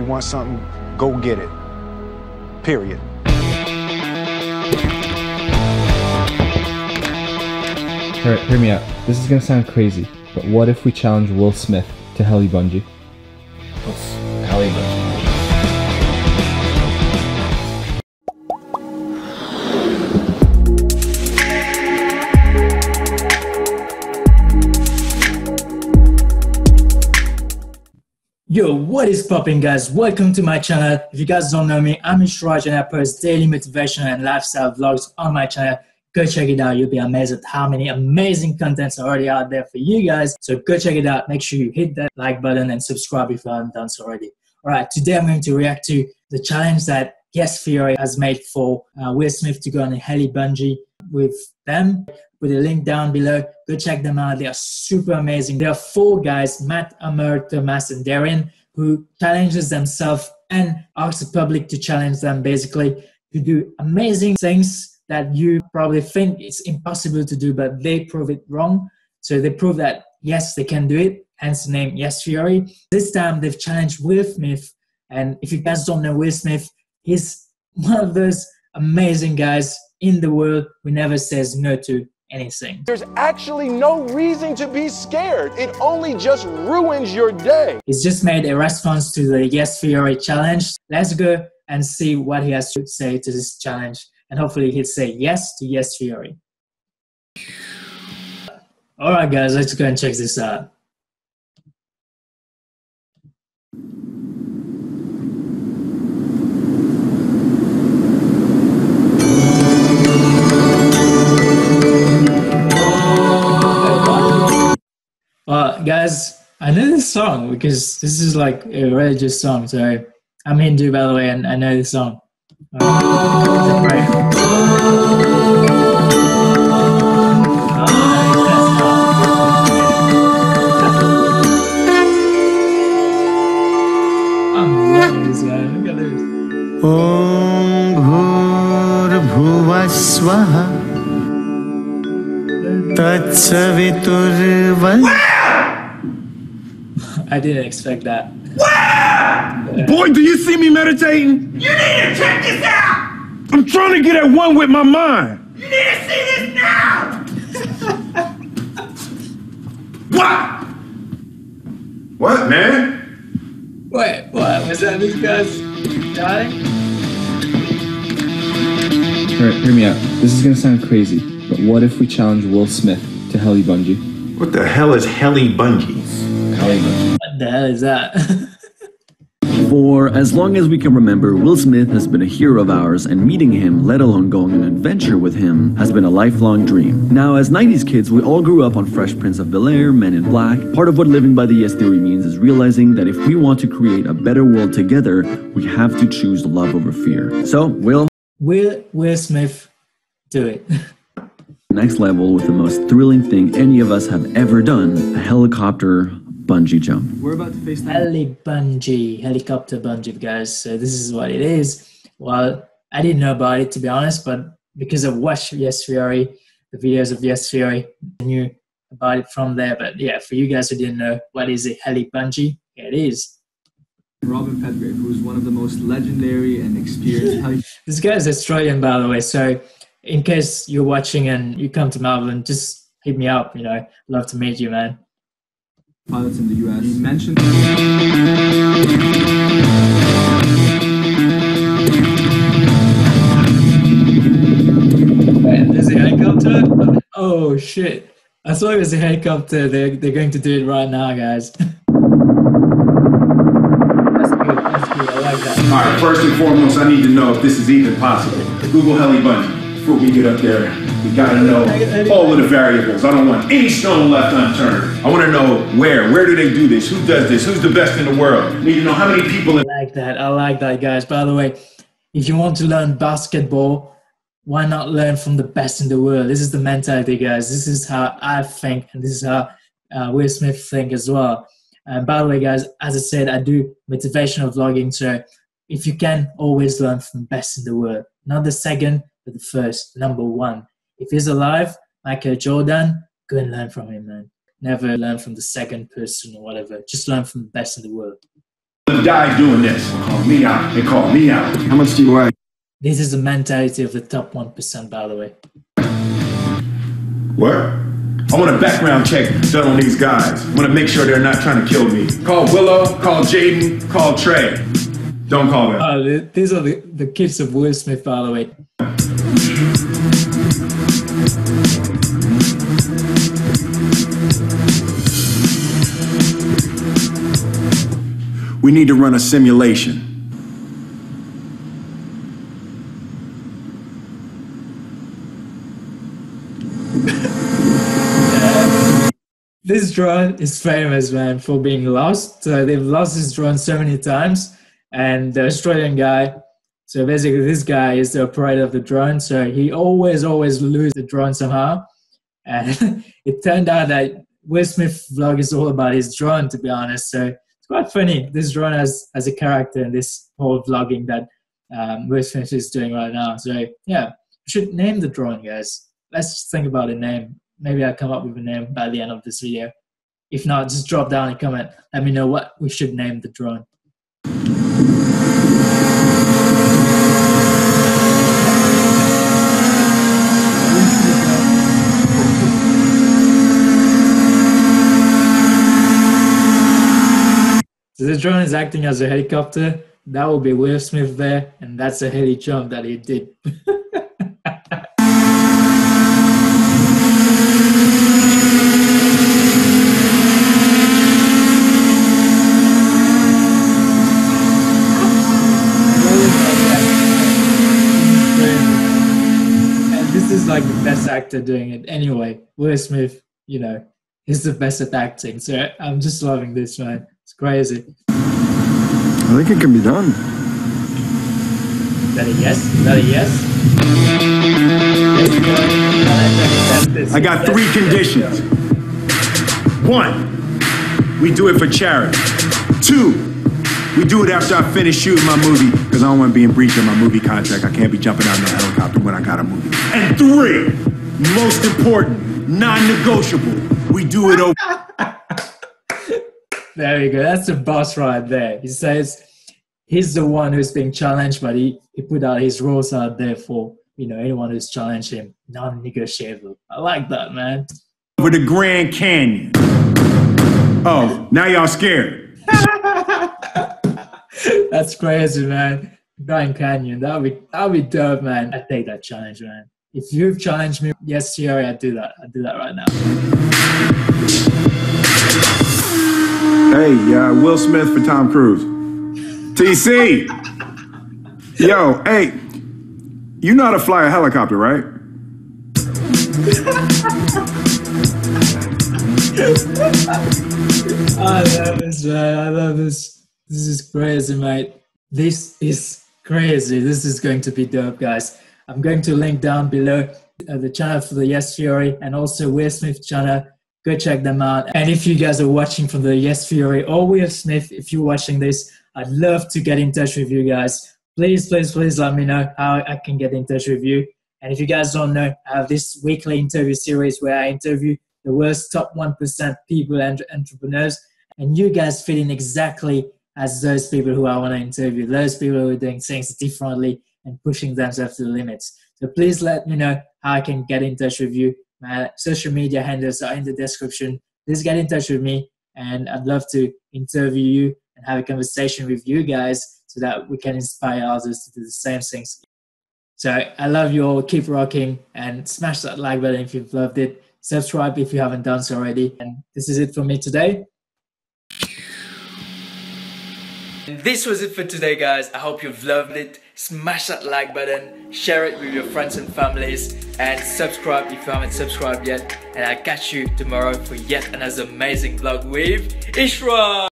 You want something, go get it. Period. Alright, hear me out. This is gonna sound crazy, but what if we challenge Will Smith to Heli Bungee? Heli Bungee. Yo, what is popping, guys? Welcome to my channel. If you guys don't know me, I'm Ishraj and I post daily motivation and lifestyle vlogs on my channel. Go check it out. You'll be amazed at how many amazing contents are already out there for you guys. So go check it out. Make sure you hit that like button and subscribe if you haven't done so already. All right, today I'm going to react to the challenge that Yes Theory has made for uh, Will Smith to go on a heli bungee with them. With a link down below. Go check them out. They are super amazing. There are four guys, Matt, Amar, Thomas, and Darren, who challenges themselves and asks the public to challenge them basically to do amazing things that you probably think it's impossible to do, but they prove it wrong. So they prove that yes, they can do it, hence the name Yes Theory. This time they've challenged Will Smith. And if you guys don't know Will Smith, he's one of those amazing guys in the world who never says no to anything. There's actually no reason to be scared. It only just ruins your day. He's just made a response to the Yes Theory challenge. Let's go and see what he has to say to this challenge. And hopefully he'll say yes to Yes Theory. All right, guys, let's go and check this out. song because this is like a religious song. So I'm Hindu, by the way, and I know this song. ॐ भूर्भुवः स्वः तत्सवितुर्वन् I didn't expect that. Wow! Boy, do you see me meditating? You need to check this out! I'm trying to get at one with my mind. You need to see this now! What? What, man? Wait, what? Was that this guy's dying? Alright, hear me out. This is gonna sound crazy, but what if we challenge Will Smith to Heli Bungee? What the hell is heli bungee? Bungee. What the hell is that? For as long as we can remember, Will Smith has been a hero of ours, and meeting him, let alone going on an adventure with him, has been a lifelong dream. Now, as 90s kids, we all grew up on Fresh Prince of Bel Air, Men in Black. Part of what living by the Yes Theory means is realizing that if we want to create a better world together, we have to choose love over fear. So, Will, Will Will Smith do it? next level with the most thrilling thing any of us have ever done a helicopter bungee jump. We're about to face the Heli bungee, helicopter bungee, guys. So this is what it is. Well, I didn't know about it to be honest, but because of Watch Yes Theory, the videos of Yes Theory, I knew about it from there. But yeah, for you guys who didn't know, what is a heli bungee? Yeah, it is. Robin Petgrave, who's one of the most legendary and experienced heli This guy's Australian, by the way. So in case you're watching and you come to Melbourne, just hit me up. You know, love to meet you, man. Pilots in the US. He mentioned Wait, there's a helicopter. Oh shit! I thought it was a helicopter. They're they're going to do it right now, guys. that's good. That's good. I like that. All right, first and foremost, I need to know if this is even possible. Google heli bungee. Before we get up there, we gotta know all of the variables. I don't want any stone left unturned. I wanna know where. Where do they do this? Who does this? Who's the best in the world? Need to know how many people I like that. I like that, guys. By the way, if you want to learn basketball, why not learn from the best in the world? This is the mentality, guys. This is how I think, and this is how uh, Will Smith think as well. And by the way, guys, as I said, I do motivational vlogging. So if you can, always learn from the best in the world. Not the second, but the first, number one. If he's alive, Michael Jordan, go and learn from him, man. Never learn from the second person or whatever. Just learn from the best in the world. Die doing this. Call me out. They call me out. How much do you weigh? This is the mentality of the top 1%, by the way. What? I want a background check done on these guys. I want to make sure they're not trying to kill me. Call Willow, call Jaden, call Trey. Don't call them. Uh, Th- these are the, the kids of Will Smith, by the way. We need to run a simulation. This drone is famous, man, for being lost. So they've lost this drone so many times. And the Australian guy, so basically this guy is the operator of the drone. So he always, always lose the drone somehow. And it turned out that Will Smith vlog is all about his drone, to be honest. So it's quite funny. This drone has, has a character in this whole vlogging that um, Will Smith is doing right now. So yeah, we should name the drone, guys. Let's think about a name. Maybe I'll come up with a name by the end of this video. If not, just drop down a comment. Let me know what we should name the drone. This drone is acting as a helicopter. That will be Will Smith there, and that's a heli jump that he did. is like the best actor doing it anyway. Will Smith, you know, he's the best at acting. So I'm just loving this, man. It's crazy. I think it can be done. Is that a yes? Is that a yes? I got three conditions. One, we do it for charity. Two, we do it after I finish shooting my movie because I don't want to be in breach of my movie contract. I can't be jumping out in a helicopter when I got a movie. And three, most important, non-negotiable, we do it over. There you go. That's the boss right there. He says he's the one who's being challenged, but he, he put out his rules out there for you know anyone who's challenged him, non-negotiable. I like that, man. over the Grand Canyon. Oh, now y'all scared. That's crazy, man. Grand Canyon. That'll be that'll be dope, man. I take that challenge, man. If you've challenged me, yes, Theory, I do that. I do that right now. Hey, uh, Will Smith for Tom Cruise. TC. Yo, hey, you know how to fly a helicopter, right? I love this, man. I love this. This is crazy, mate. This is crazy. This is going to be dope, guys. I'm going to link down below uh, the channel for the Yes Theory and also Will Smith channel. Go check them out. And if you guys are watching from the Yes Theory or Will Smith, if you're watching this, I'd love to get in touch with you guys. Please, please, please let me know how I can get in touch with you. And if you guys don't know, I have this weekly interview series where I interview the worst top 1% people and entrepreneurs. And you guys fit in exactly as those people who I want to interview, those people who are doing things differently and pushing themselves to the limits. So please let me know how I can get in touch with you. My social media handles are in the description. Please get in touch with me, and I'd love to interview you and have a conversation with you guys so that we can inspire others to do the same things. So I love you all. Keep rocking and smash that like button if you've loved it. Subscribe if you haven't done so already. And this is it for me today. And this was it for today, guys. I hope you've loved it. Smash that like button, share it with your friends and families, and subscribe if you haven't subscribed yet. And I'll catch you tomorrow for yet another amazing vlog with Ishraj.